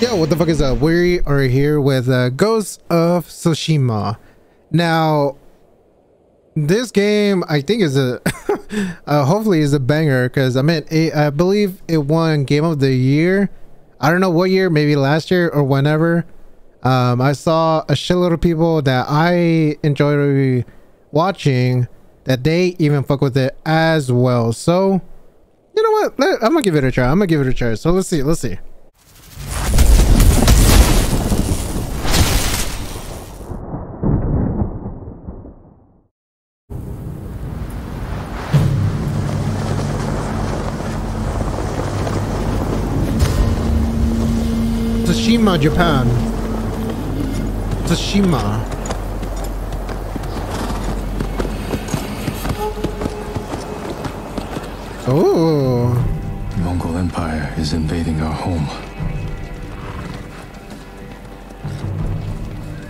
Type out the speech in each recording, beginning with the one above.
Yo, what the fuck is up? We are here with uh, Ghost of Tsushima. Now, this game I think is a uh, hopefully is a banger because I mean it, I believe it won Game of the Year. I don't know what year, maybe last year or whenever. Um, I saw a shitload of people that I enjoy watching that they even fuck with it as well. So, you know what? I'm gonna give it a try. I'm gonna give it a try. So let's see. Let's see. Tsushima, Japan. Tsushima. Oh. The Mongol Empire is invading our home.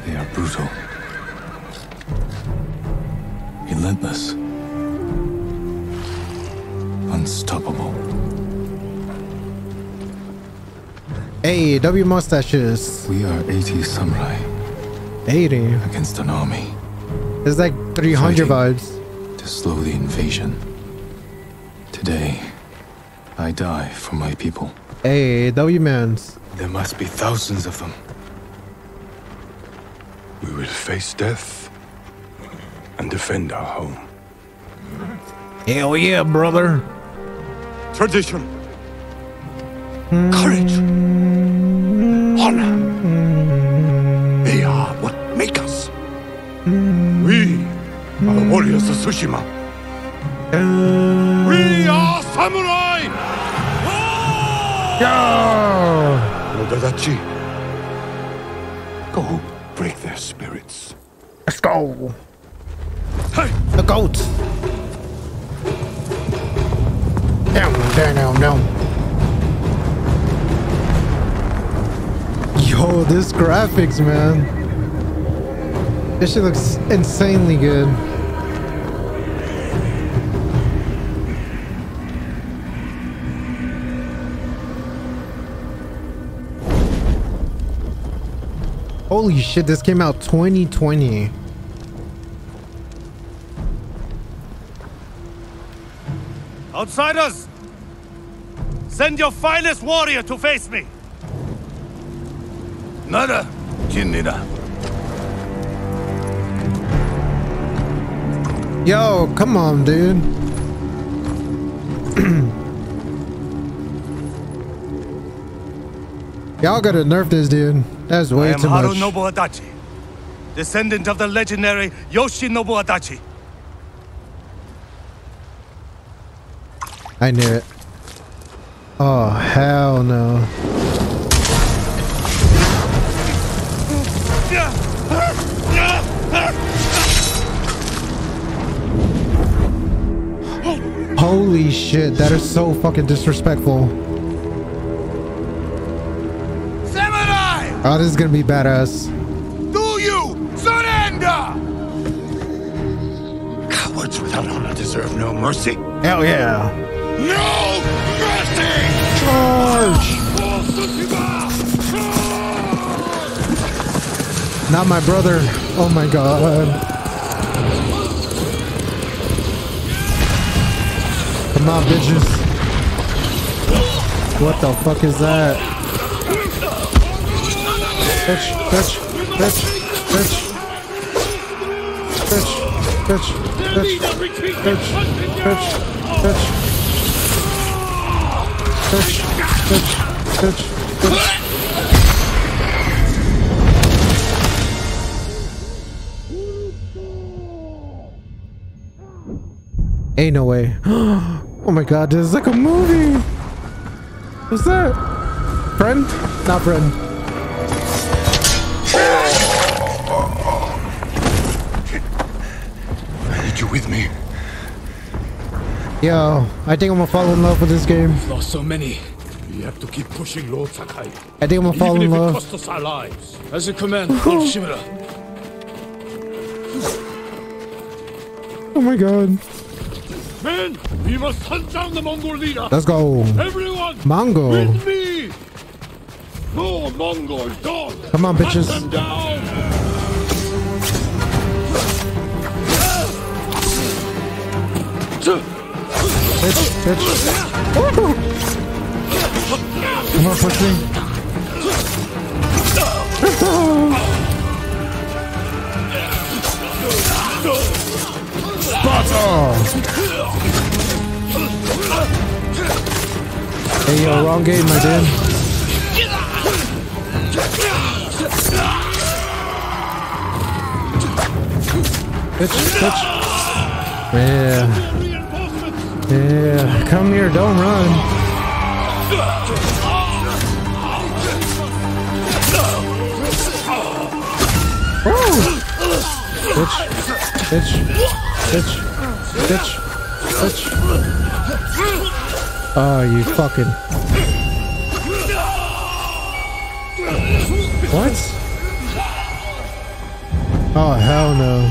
They are brutal. Relentless. Unstoppable. Hey, W mustaches. We are 80 samurai 80. against an army It's like 300 Fighting. vibes. to slow the invasion. Today, I die for my people. Hey, W mans. There must be thousands of them. We will face death and defend our home. Hell yeah, brother. Tradition, courage, honor. They are what make us. We are the warriors of Tsushima. We are samurai! Odadachi, go break their spirits. Let's go. Hey! The goat. Down, down, down, down. Yo, this graphics, man. This shit looks insanely good. Holy shit, this came out 2020. Outsiders! Send your finest warrior to face me! Nada, Jinnida. Yo, come on, dude. Y'all gotta nerf this dude. That's way am too Haru much. Nobu Adachi, descendant of the legendary Yoshinobu Adachi. I knew it. Oh, hell no. Holy shit, that is so fucking disrespectful. Samurai! Oh, this is gonna be badass. Do you surrender? Cowards without honor deserve no mercy. Hell yeah. No mercy! Charge! Not my brother. Oh my god. Come on, bitches. What the fuck is that? Bitch, bitch, bitch, bitch. Bitch, bitch, bitch, bitch, bitch, bitch. Bitch, bitch, bitch. Ain't no way. Oh my god, this is like a movie. What's that? Friend? Not friend. I need you with me. Yo, I think I'm gonna fall in love with this game. lost so many. We have to keep pushing Lord Sakai. I think I'm gonna fall Even in if it love. costs us our lives. As a command, Lord Shimura. Oh my god. Men, we must hunt down the Mongol leader. Let's go. Everyone, Mongo. with me. More Mongol dog! Come on, Hunt bitches. them down! Bitch, bitch. Come on, push me. Sparta! Hey, yo, wrong game, my dude. Bitch, bitch. Yeah. Yeah, come here, don't run. Woo! Bitch, bitch, bitch, bitch, bitch. Oh, you fucking. What? Oh, hell no.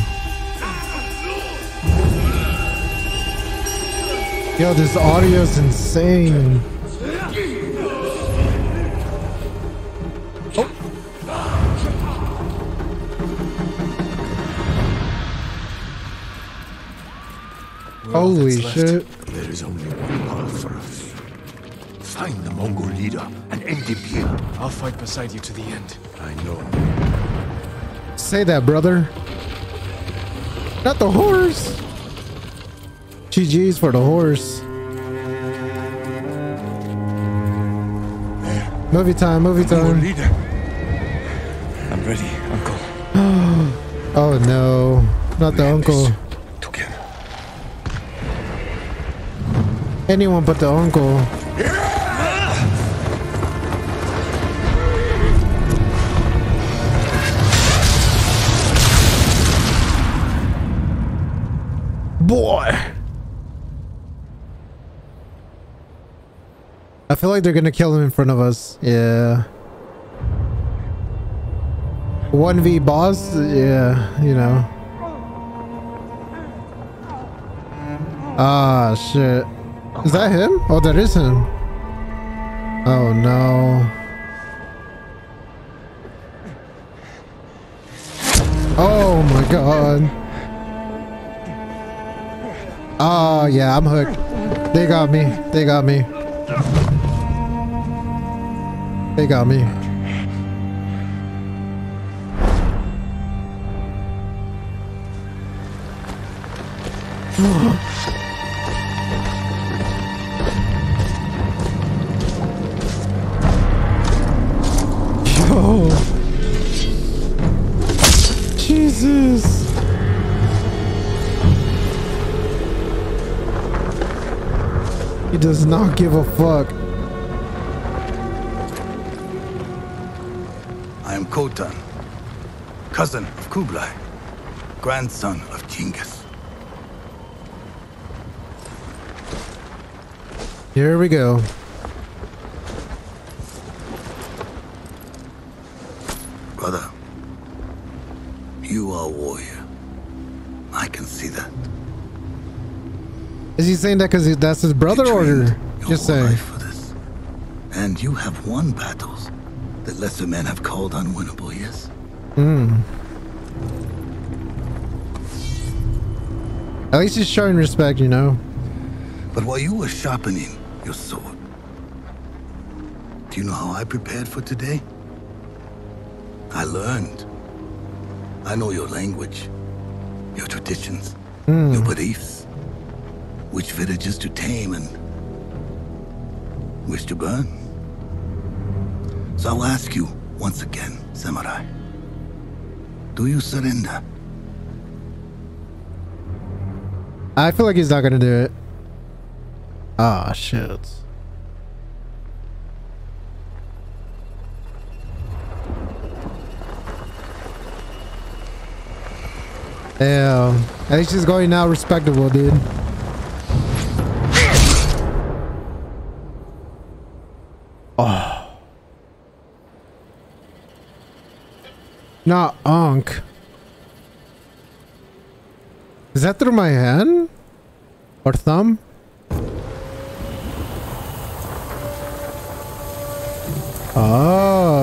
Yo, this audio is insane. Holy shit. There is only one path for us. Find the Mongol leader and end him here. I'll fight beside you to the end. I know. Say that, brother. Not the horse. GG's for the horse. Movie time, movie Mongol time. leader. I'm ready, Uncle. Oh no, not the uncle. Anyone but the uncle. Boy. I feel like they're gonna kill him in front of us. Yeah. 1v boss? Yeah, you know. Ah, shit. Oh, is that him? Oh, that is him. Oh, no. Oh, my God. Oh, yeah, I'm hooked. They got me. They got me. They got me. He does not give a fuck. I am Khotun, cousin of Kublai, grandson of Genghis. Here we go. Is he saying that because that's his brother or just saying? for this. And you have won battles that lesser men have called unwinnable, yes? Hmm. At least he's showing respect, you know. But while you were sharpening your sword, do you know how I prepared for today? I learned. I know your language, your traditions, your beliefs, which villages to tame and which to burn. So I'll ask you once again, Samurai. Do you surrender? I feel like he's not gonna do it. Ah, shit. Damn. He's going now respectable, dude. Not Ankh. Is that through my hand? Or thumb? Oh.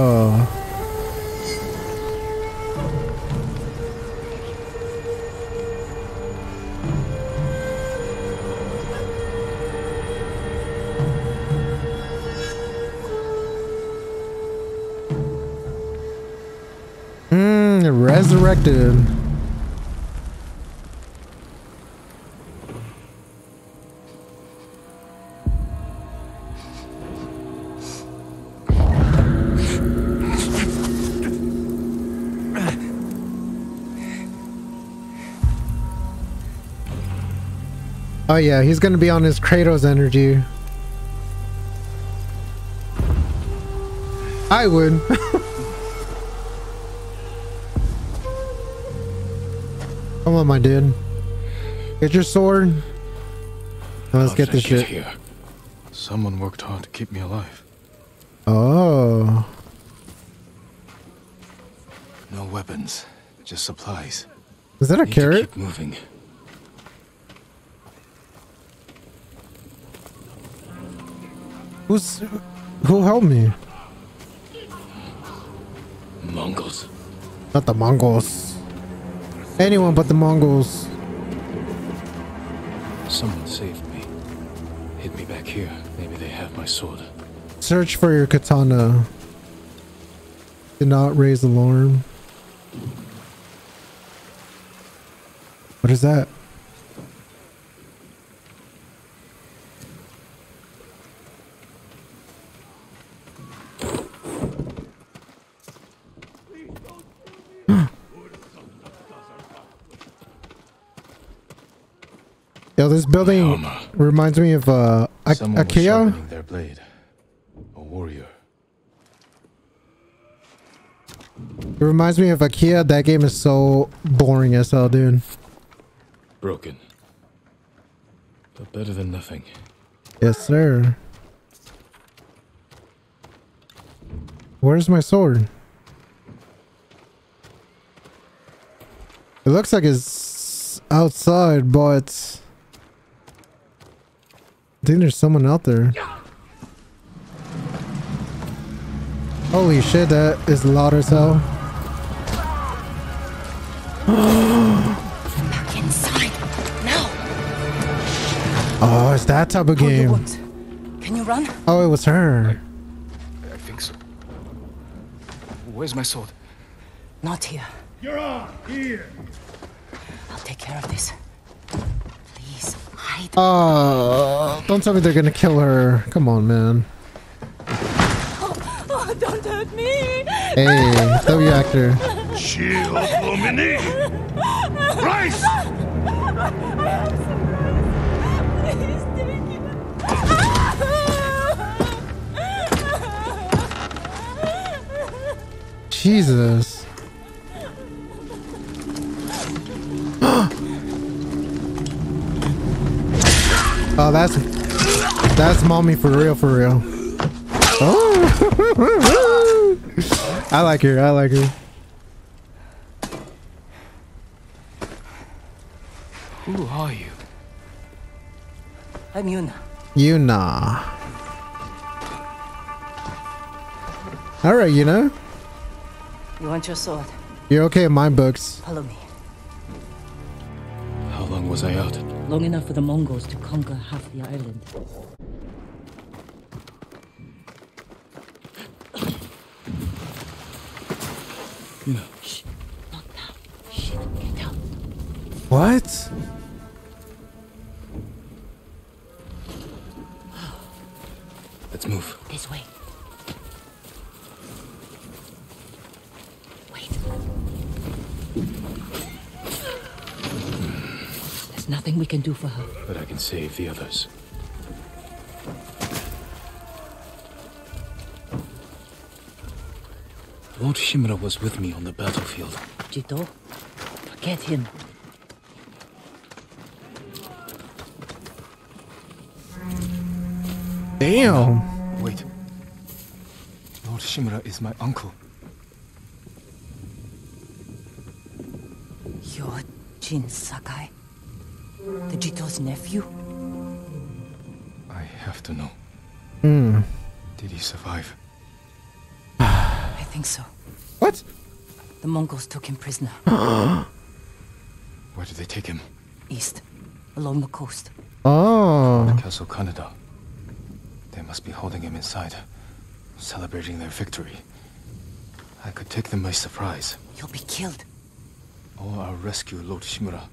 Resurrected. Oh yeah, he's gonna be on his Kratos energy. I would. On, my dude. Get your sword. Now Let's How get did I this shit. here? Someone worked hard to keep me alive. Oh. No weapons, just supplies. Is that a Need carrot? keep moving. Who's who helped me? Mongols. Not the Mongols. Anyone but the Mongols. Someone saved me. Hid me back here. Maybe they have my sword. Search for your katana. Did not raise alarm. What is that? This building reminds me of uh, I- Someone IKEA. their blade. A warrior. It reminds me of IKEA. That game is so boring as hell, dude. Broken. But better than nothing. Yes, sir. Where's my sword? It looks like it's outside, but I think there's someone out there. Holy shit, that is loud as hell. Back inside. Now. Oh, it's that type of game. Can you run? Oh, it was her. I think so. Where's my sword? Not here. You're on! Here! I'll take care of this. Please, hide. Oh, don't tell me they're gonna kill her. Come on, man. Oh, oh don't hurt me. Hey, W actor. Shield Lumini! Rise! Please. Jesus. Oh, that's that's mommy for real, for real. Oh, I like her. I like her. Who are you? I'm Yuna. You nah. All right, you know You want your sword? you're okay in my books. Follow me. How long was I out? Long enough for the Mongols to conquer half the island. You know. Shh. Not now. Shit. Get out. What? We can do for her. But I can save the others. Lord Shimura was with me on the battlefield. Jito, forget him. Damn. Wait. Lord Shimura is my uncle. You're Jin Sakai, the nephew? I have to know. Hmm. Did he survive? I think so. What? The Mongols took him prisoner. Where did they take him? East, along the coast. Oh. The Castle Kaneda. They must be holding him inside, celebrating their victory. I could take them by surprise. You'll be killed. Or I'll rescue Lord Shimura.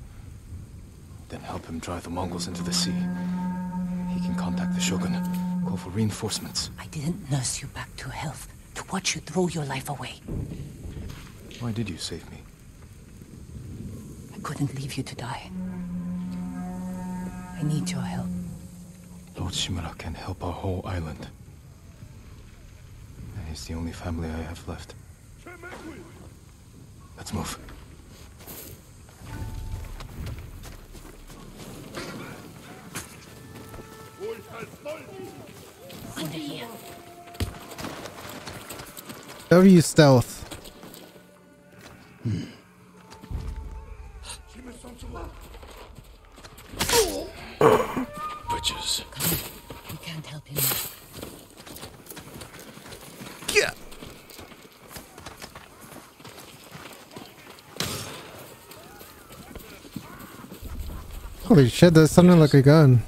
Then help him drive the Mongols into the sea. He can contact the Shogun, call for reinforcements. I didn't nurse you back to health to watch you throw your life away. Why did you save me? I couldn't leave you to die. I need your help. Lord Shimura can help our whole island. And he's the only family I have left. Let's move. Under here. W stealth. Witches. We can't help him. Yeah. Holy shit, that sounded like a gun.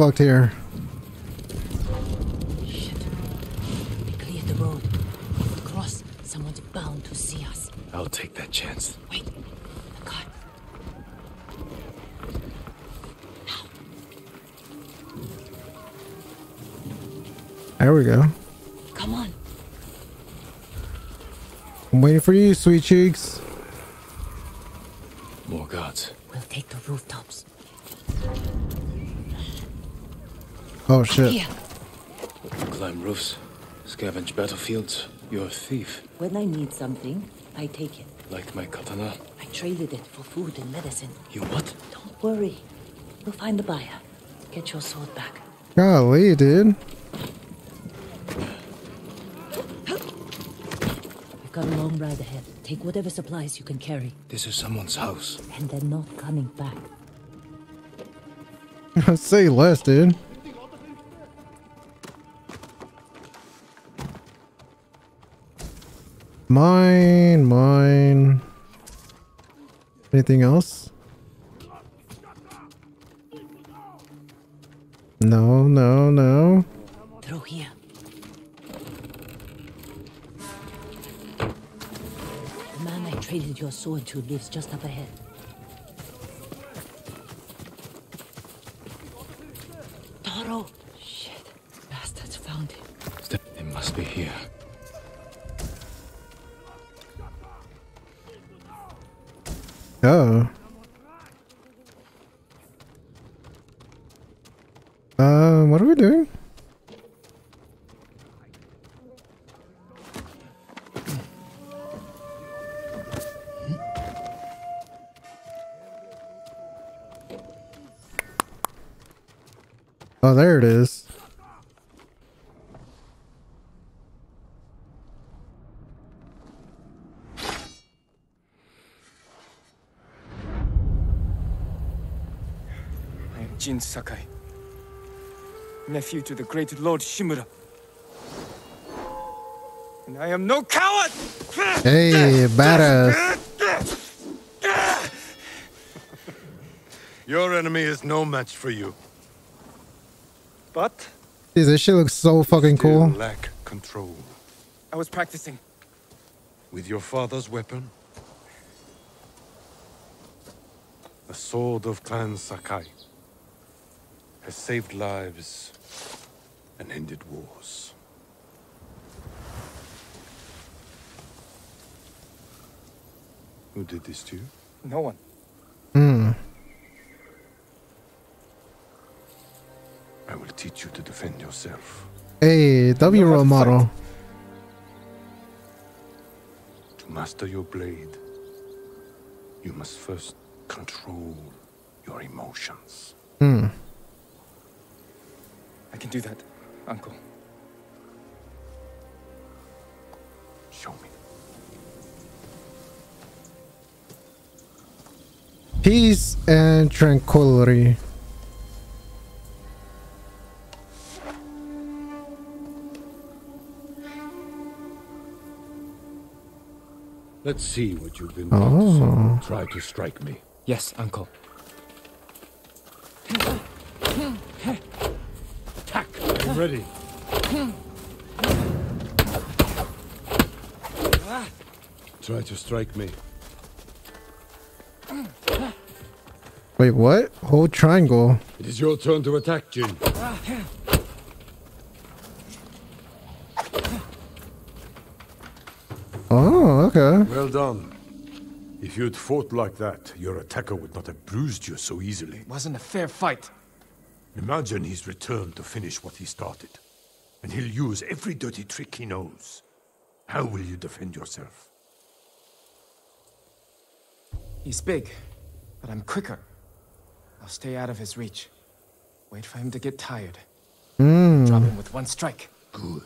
Fucked here. Shit. We cleared the road. If we cross, someone's bound to see us. I'll take that chance. Wait. The car. There we go. Come on. I'm waiting for you, sweet cheeks. More guards. We'll take the rooftops. Oh shit. Here. Climb roofs. Scavenge battlefields. You're a thief. When I need something, I take it. Like my katana. I traded it for food and medicine. You what? Don't worry. We'll find the buyer. Get your sword back. Golly, dude. We've got a long ride ahead. Take whatever supplies you can carry. This is someone's house. And they're not coming back. Say less, dude. Mine, mine. Anything else? No, no, no. Through here. The man I traded your sword to lives just up ahead. Uh, what are we doing? Oh, there it is. I am Jin Sakai, nephew to the great Lord Shimura. And I am no coward! Hey, badass. Your enemy is no match for you. But Dude, this shit looks so fucking Still cool. lack control. I was practicing. With your father's weapon? The sword of Clan Sakai has saved lives and ended wars. Who did this to you? No one. Hmm. I will teach you to defend yourself. Hey, W role model. To master your blade, you must first control your emotions. Hmm. I can do that, Uncle. Show me. Peace and tranquility. Let's see what you've been oh. Try to strike me. Yes, uncle. Ready. Try to strike me. Wait, what? Hold triangle. It is your turn to attack, Jin. Oh, okay. Well done. If you'd fought like that, your attacker would not have bruised you so easily. It Wasn't a fair fight. Imagine he's returned to finish what he started. And he'll use every dirty trick he knows. How will you defend yourself? He's big, but I'm quicker. I'll stay out of his reach. Wait for him to get tired. Hmm. Drop him with one strike. Good.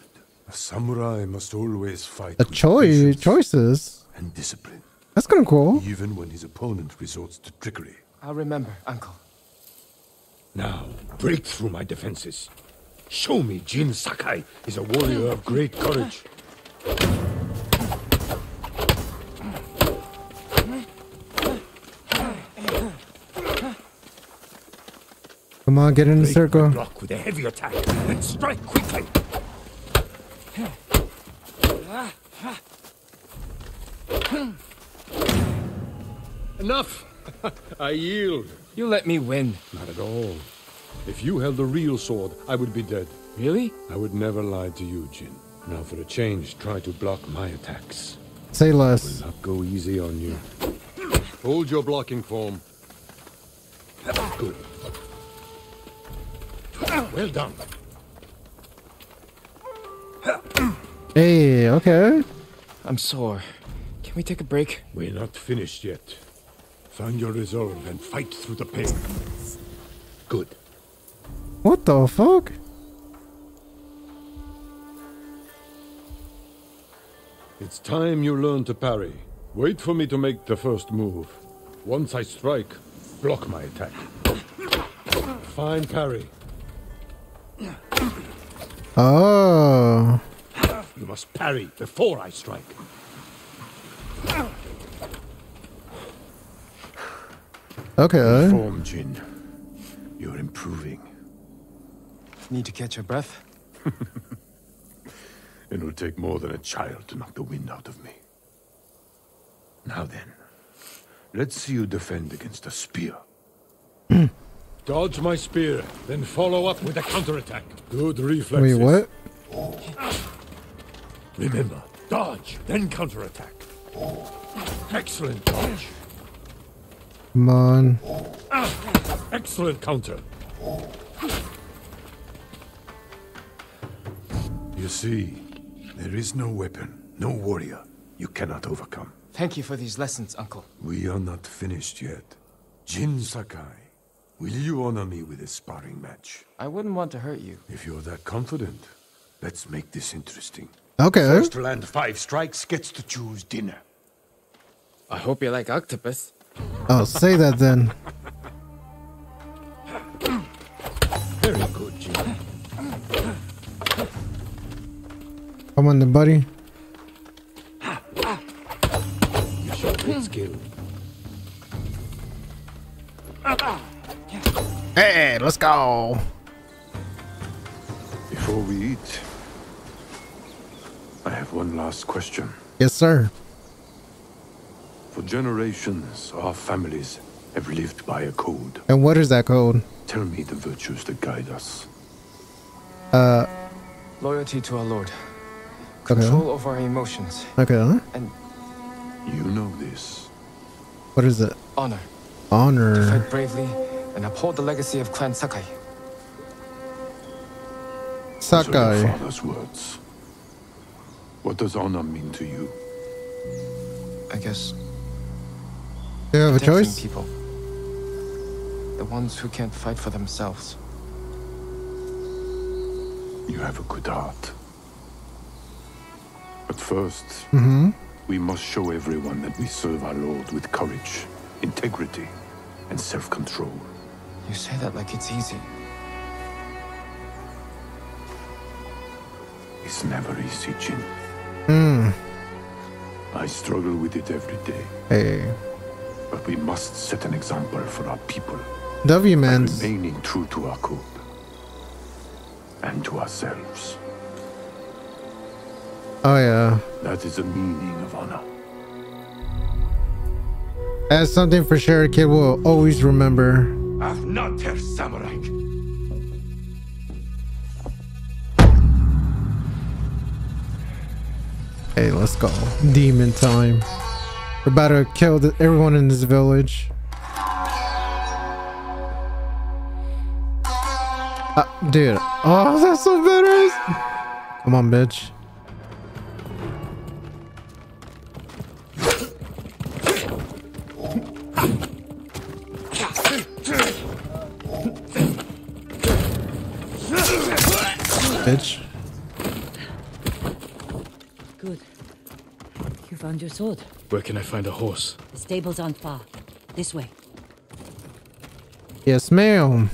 A samurai must always fight A with choice patience choices. and discipline, That's kind of cool. even when his opponent resorts to trickery. I'll remember, uncle. Now, break through my defenses. Show me Jin Sakai is a warrior of great courage. Come on, get in the Break my circle. block with a heavy attack and strike quickly. Enough! I yield. You let me win. Not at all. If you held the real sword, I would be dead. Really? I would never lie to you, Jin. Now for a change, try to block my attacks. Say less. I will not go easy on you. Hold your blocking form. Good. Well done. Hey, okay. I'm sore. Can we take a break? We're not finished yet. Find your resolve and fight through the pain. Good. What the fuck? It's time you learn to parry. Wait for me to make the first move. Once I strike, block my attack. Fine parry. Oh. You must parry before I strike. Okay. Form, Jin. You're improving. Need to catch your breath? It'll take more than a child to knock the wind out of me. Now then, let's see you defend against a spear. Dodge my spear, then follow up with a counterattack. Good reflexes. Wait, what? Oh. Remember, dodge, then counterattack. Excellent dodge. Come on. Excellent counter. You see, there is no weapon, no warrior you cannot overcome. Thank you for these lessons, uncle. We are not finished yet. Jin Sakai, will you honor me with a sparring match? I wouldn't want to hurt you. If you're that confident, let's make this interesting. Okay. First to land five strikes gets to choose dinner. I hope you like octopus. Oh, say that then. Come on, the buddy. You show great skill. Hey, let's go. Before we eat, I have one last question. Yes, sir. For generations, our families have lived by a code. And what is that code? Tell me the virtues that guide us. Uh, Loyalty to our Lord. Okay. Control over our emotions. okay. Uh-huh. And You know this. What is it? honor. Honor. Fight bravely and uphold the legacy of Clan Sakai. Those are your Sakai. father's words. What does honor mean to you? I guess Do you have a choice? people. The ones who can't fight for themselves. You have a good heart. But first, Mm-hmm. we must show everyone that we serve our Lord with courage, integrity, and self-control. You say that like it's easy. It's never easy, Jin. Mm. I struggle with it every day. Hey. But we must set an example for our people, W by man. remaining true to our code and to ourselves. Oh yeah. That is the meaning of honor. That's something for sure kid will always remember. I've not her samurai. Hey, let's go. Demon time. We're about to kill the, everyone in this village. Uh, dude. Oh, that's so badass. Come on, bitch. Bitch. Good. You found your sword. Where can I find a horse? The stable's aren't far. This way. Yes, ma'am.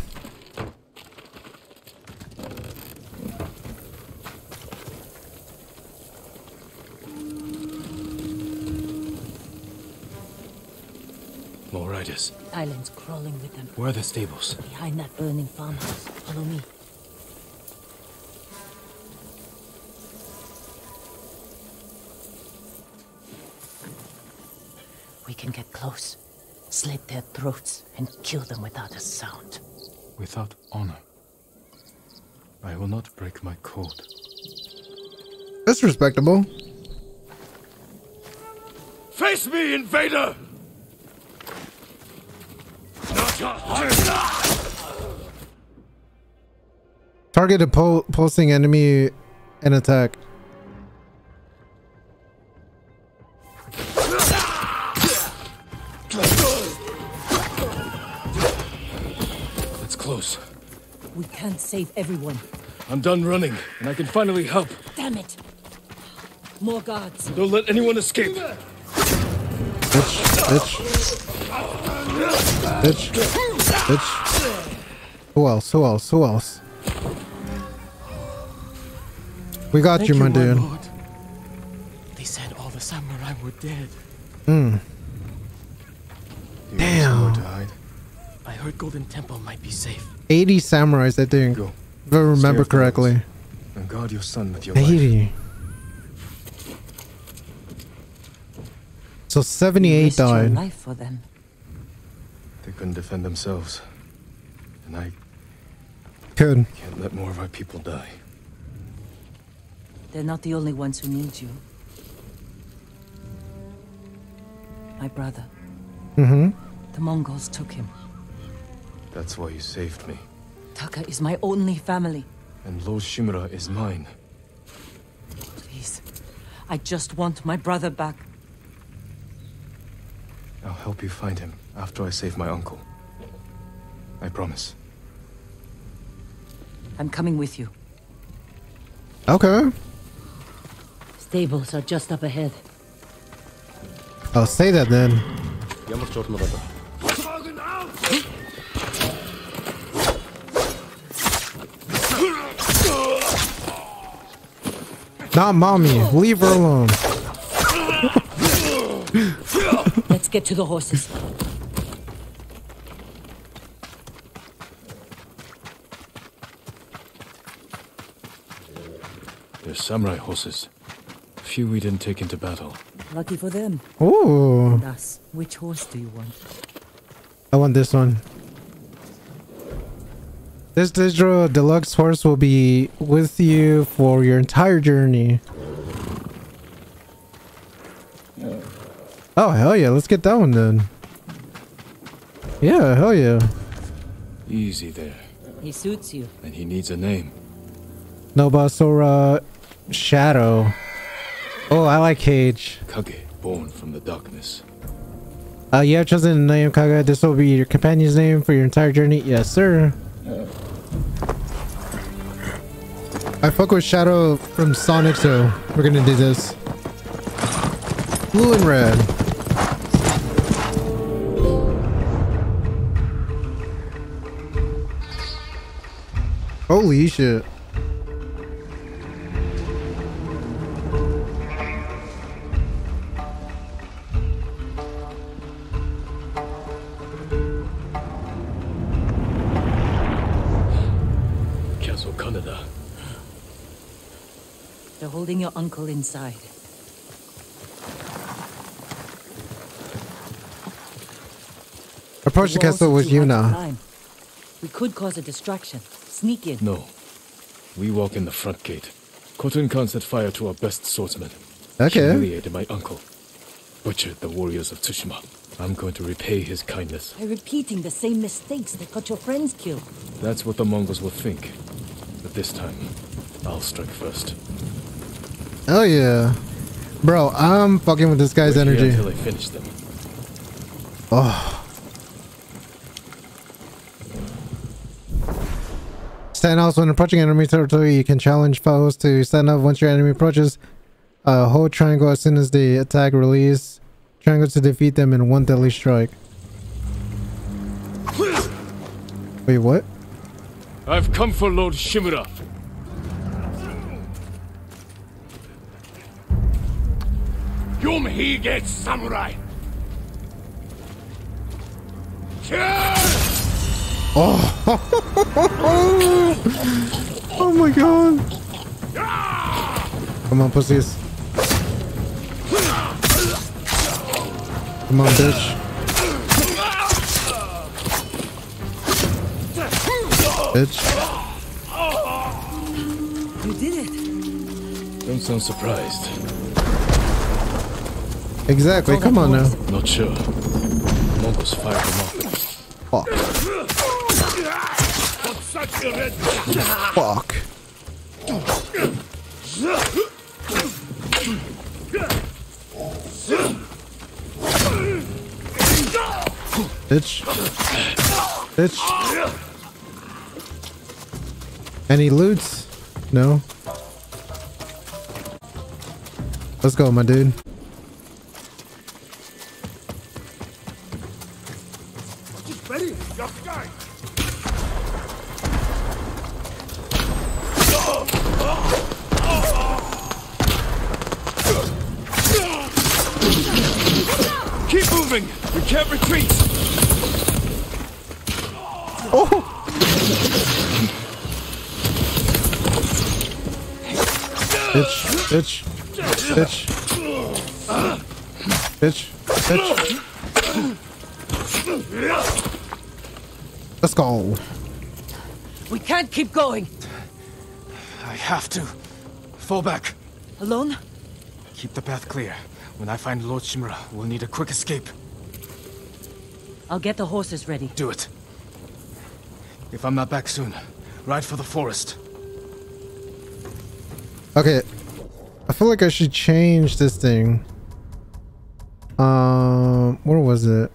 More riders. Islands crawling with them. Where are the stables? Behind that burning farmhouse. Follow me. Close, slit their throats, and kill them without a sound. Without honor. I will not break my code. That's respectable. Face me, invader! Target a pul pulsing enemy and attack. Everyone. I'm done running, and I can finally help. Damn it! More guards. Don't let anyone escape. Bitch, bitch. Bitch. Bitch. Who else? Who else? Who else? We got you, my dude. lord. They said all the samurai were dead. Hmm. Damn. have somewhere to hide. I heard Golden Temple might be safe. 80 samurais, I think. Go. If I remember correctly. And guard your son with your life. 80. So 78 Risked your died. life for them. They couldn't defend themselves. And I Good. can't let more of our people die. They're not the only ones who need you. My brother. Mm-hmm. The Mongols took him. That's why you saved me. Taka is my only family. And Lord Shimura is mine. Please. I just want my brother back. I'll help you find him after I save my uncle. I promise. I'm coming with you. Okay. Stables are just up ahead. I'll say that then. Not mommy. Leave her alone. Let's get to the horses. They're samurai horses. Few we didn't take into battle. Lucky for them. Ooh. And us. Which horse do you want? I want this one. This digital deluxe horse will be with you for your entire journey. Oh, hell yeah. Let's get that one then. Yeah, hell yeah. Easy there. He suits you. And he needs a name. Nobasora Shadow. Oh, I like Cage. Kage, born from the darkness. Uh, you have chosen the name Kaga. This will be your companion's name for your entire journey. Yes, sir. I fuck with Shadow from Sonic, so we're gonna do this. Blue and red. Holy shit. Approach the walls castle are with too hard Yuna. We could cause a distraction. Sneak in. No. We walk in the front gate. Khotun Khan set fire to our best swordsman. Okay. Humiliated my uncle. Butchered the warriors of Tsushima. I'm going to repay his kindness. By repeating the same mistakes that got your friends killed. That's what the Mongols will think. But this time, I'll strike first. Oh yeah. Bro, I'm fucking with this guy's Wait here energy. Until I finish them. Stand out when approaching enemy territory. You can challenge foes to stand up once your enemy approaches. Uh, hold triangle as soon as they attack. Release triangle to defeat them in one deadly strike. Wait, what? I've come for Lord Shimura. Yum he gets Oh. samurai. Oh my god! Come on, pussies. Come on, bitch. Bitch. You did it. Don't sound surprised. Exactly, come on now. Not sure. Mongols fired them off. Fuck. Fuck. Bitch. Bitch. Any loots? No. Let's go, my dude. Let's. We can't keep going. I have to. Fall back. Alone? Keep the path clear. When I find Lord Shimura, we'll need a quick escape. I'll get the horses ready. Do it. If I'm not back soon, ride for the forest. Okay, I feel like I should change this thing. Um, where was it?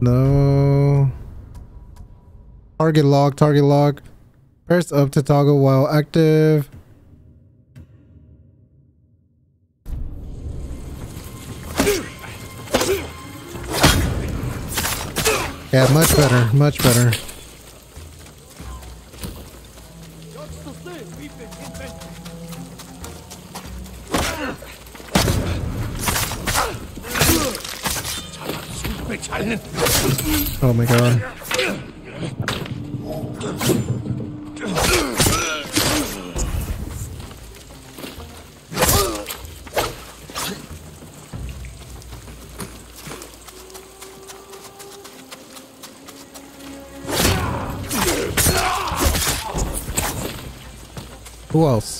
No. Target lock, target lock. Press up to toggle while active. Yeah, much better, much better. Oh my god. Who else?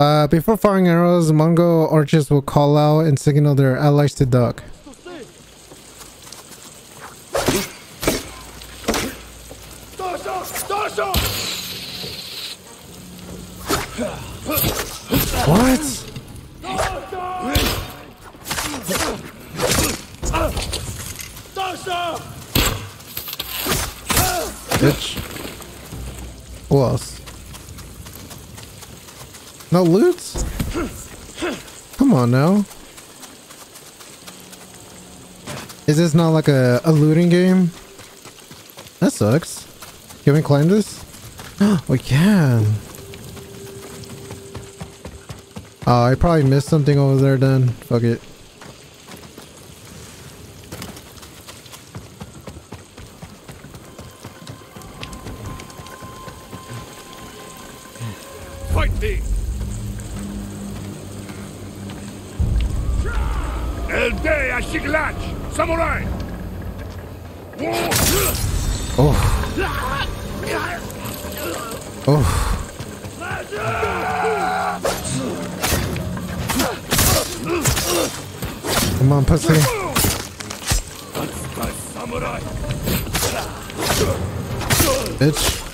Uh, before firing arrows, Mongol archers will call out and signal their allies to duck. What? Bitch. Who else? No loots? Come on now. Is this not like a, a looting game? That sucks. Can we climb this? Oh, we can. Oh, I probably missed something over there then. Fuck it. Fight me! Elde Ashiglach! Samurai! Oh. Oh. Come on, pussy. Bitch.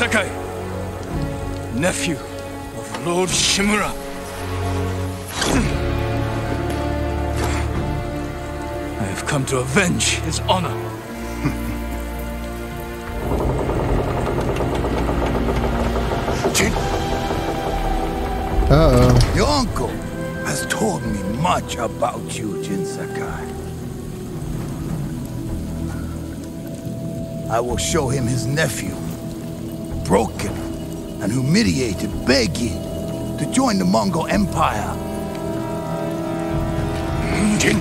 Sakai, nephew of Lord Shimura. I have come to avenge his honor. Jin, Uh-oh. your uncle has told me much about you, Jin Sakai. I will show him his nephew, broken and humiliated, begging to join the Mongol Empire. Jin.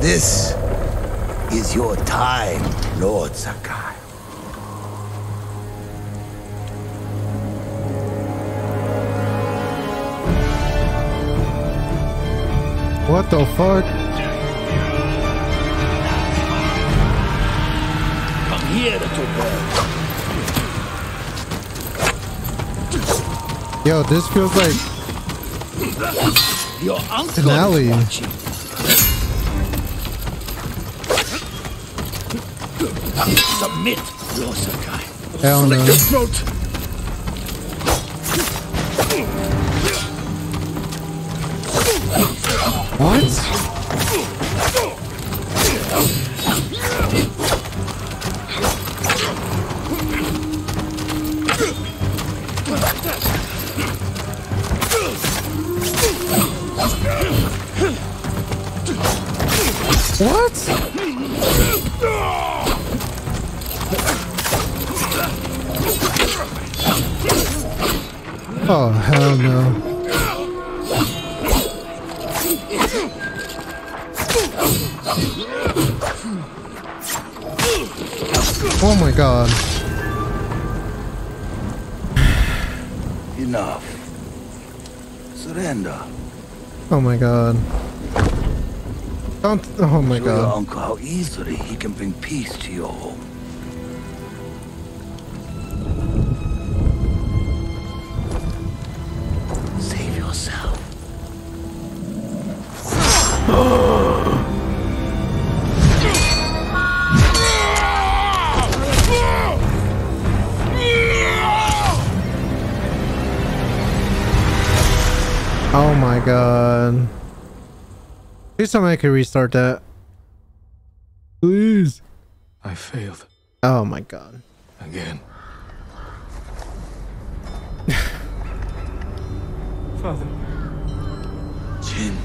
this is your time, Lord Sakai. What the fuck? Here, bird. Yo, this feels like Your uncle an alley. Submit, Lord Sakai. Hell no. Your throat. Uncle how easily he can bring peace to your home. Save yourself. Oh my god. Please tell me I can restart that. Please. I failed Oh my god. again. Father, Jin.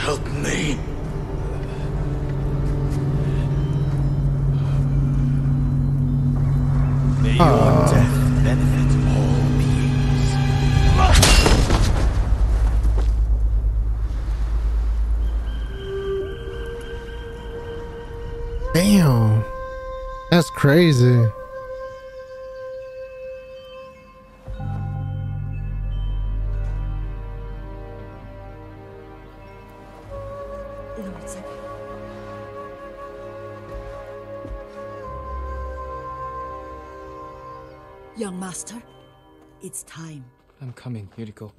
Help me. may your death That's crazy. Young master, it's time. I'm coming, Yuriko.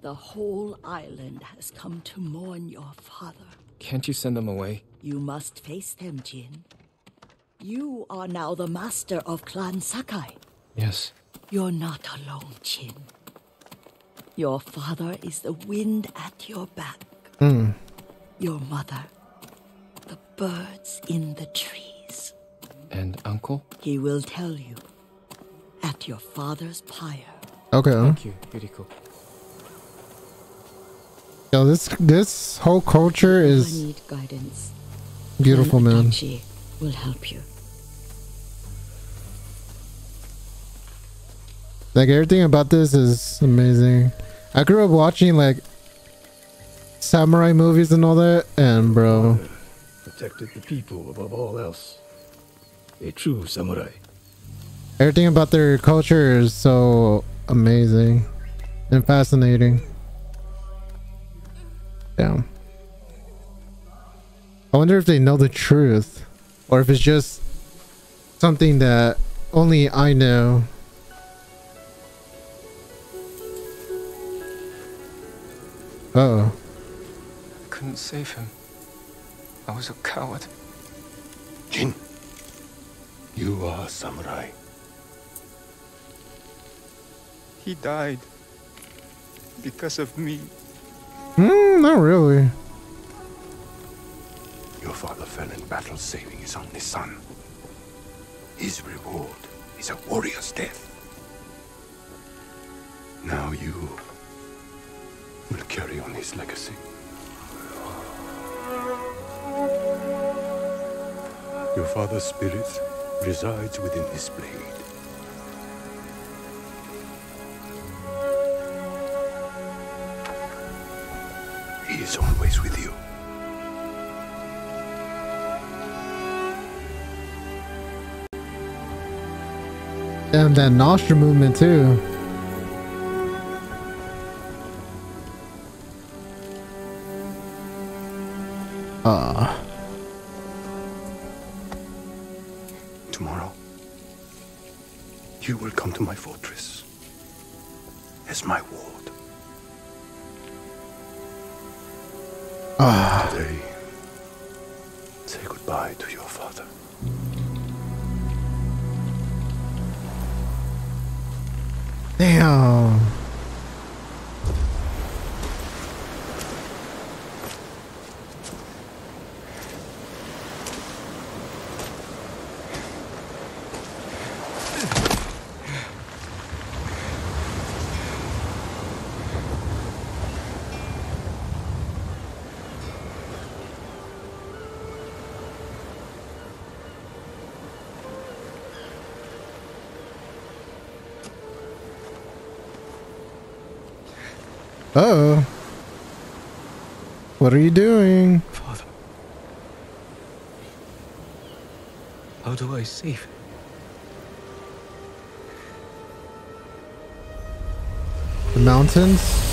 The whole island has come to mourn your father. Can't you send them away? You must face them, Jin. You are now the master of Clan Sakai. Yes. You're not alone, Jin. Your father is the wind at your back. Hmm. Your mother, the birds in the trees. And uncle? He will tell you at your father's pyre. Okay. Thank you, Yuriko. Yo, this this whole culture I is need guidance. beautiful, man. Will help you. Like everything about this is amazing. I grew up watching like samurai movies and all that, and bro, Protected the people above all else. A true samurai. everything about their culture is so amazing and fascinating. Damn. I wonder if they know the truth, or if it's just something that only I know. Uh oh. I couldn't save him. I was a coward. Jin, you are a samurai. He died. Because of me. Hmm, not really. Your father fell in battle saving his only son. His reward is a warrior's death. Now you will carry on his legacy. Your father's spirit resides within this blade. He is always with you. And that nostril movement too. Ah. Uh oh. What are you doing? Father. How do I save? The mountains?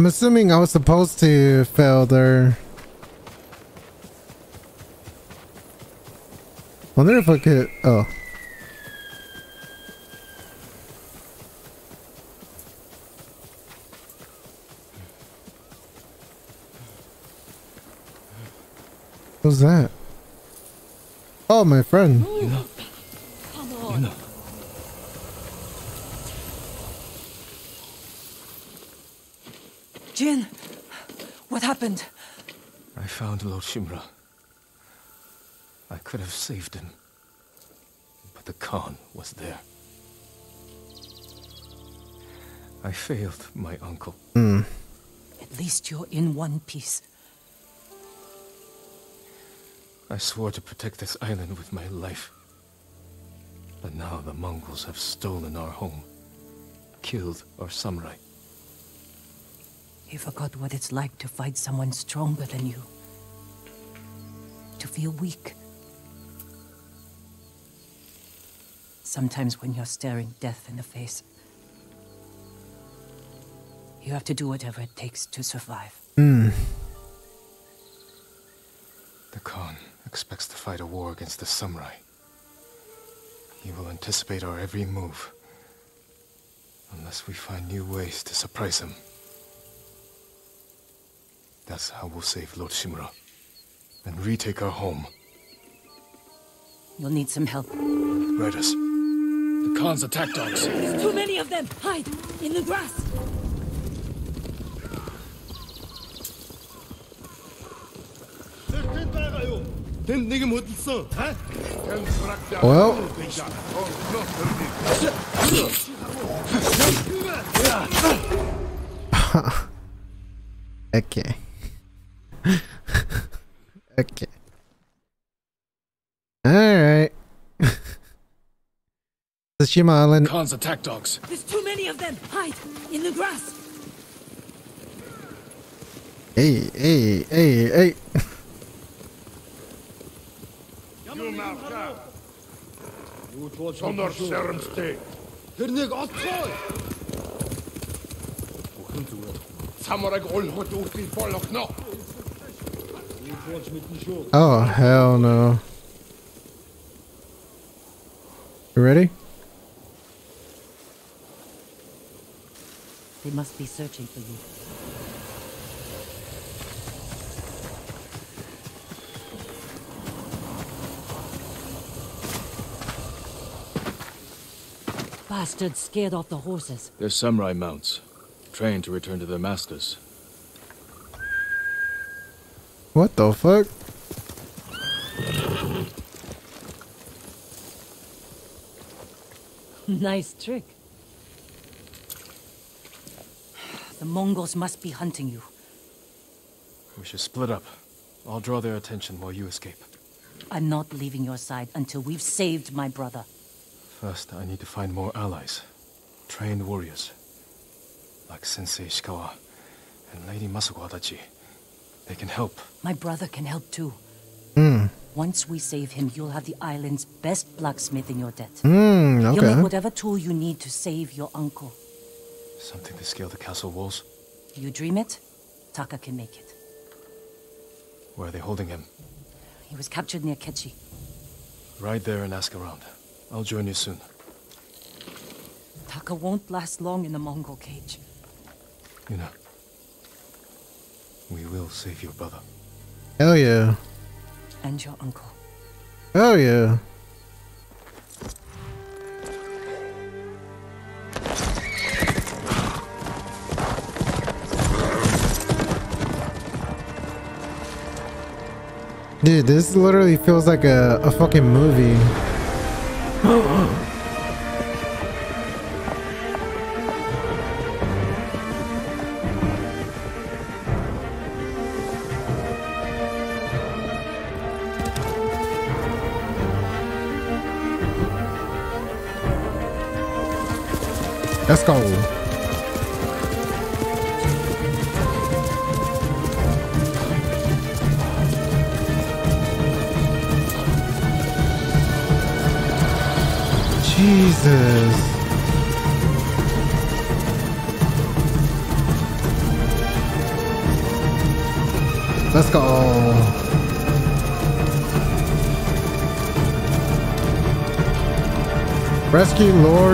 I'm assuming I was supposed to fail there. Wonder if I could. Oh. Who's that? Oh, my friend. You know, Come you on. know. Jin, what happened? I found Lord Shimura. I could have saved him. But the Khan was there. I failed my uncle. Hmm. At least you're in one piece. I swore to protect this island with my life. But now the Mongols have stolen our home. killed our samurai. He forgot what it's like to fight someone stronger than you. To feel weak. Sometimes when you're staring death in the face, you have to do whatever it takes to survive. Hmm. The Khan expects to fight a war against the samurai. He will anticipate our every move. Unless we find new ways to surprise him. That's how we'll save Lord Shimura. And retake our home. You'll need some help. Riders. The Khan's attack dogs. There's too many of them! Hide! In the grass! Well, okay. okay. All right. Tsushima Island. Khan's attack dogs. There's too many of them! Hide! In the grass! Hey, hey, hey, hey. Sonor Sermsteg. Тэрнийг олцгоо. Самараг олхот үртэл болохно. Oh, hell no. You ready? They must be searching for you. Bastards scared off the horses. They're samurai mounts, trained to return to their masters. What the fuck? nice trick. The Mongols must be hunting you. We should split up. I'll draw their attention while you escape. I'm not leaving your side until we've saved my brother. First, I need to find more allies. Trained warriors. Like Sensei Ishikawa and Lady Masako Adachi. They can help. My brother can help too. Hmm. Once we save him, you'll have the island's best blacksmith in your debt. Hmm, You'll make whatever tool you need to save your uncle. Something to scale the castle walls. You dream it, Taka can make it. Where are they holding him? He was captured near Ketchi. Ride there and ask around. I'll join you soon. Taka won't last long in the Mongol cage. You know. We will save your brother. Hell yeah. And your uncle. Hell yeah. Dude, this literally feels like a, a fucking movie. Lord